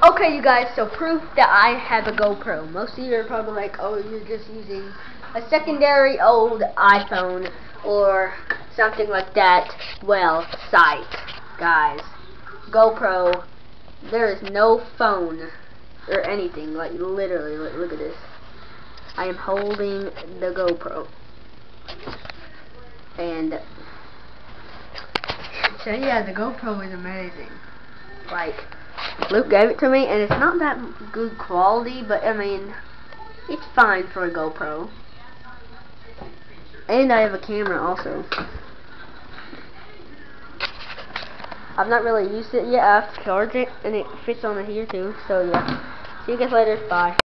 Okay, you guys, so proof that I have a GoPro. Most of you are probably like, oh, you're just using a secondary old iPhone or something like that. Well, sight, guys. GoPro, there is no phone or anything, like literally, look, look at this. I am holding the GoPro. And, so yeah, the GoPro is amazing. Like, Luke gave it to me, and it's not that good quality, but I mean, it's fine for a GoPro. And I have a camera also. I've not really used it yet. I have to charge it, and it fits on here too. So yeah. See you guys later. Bye.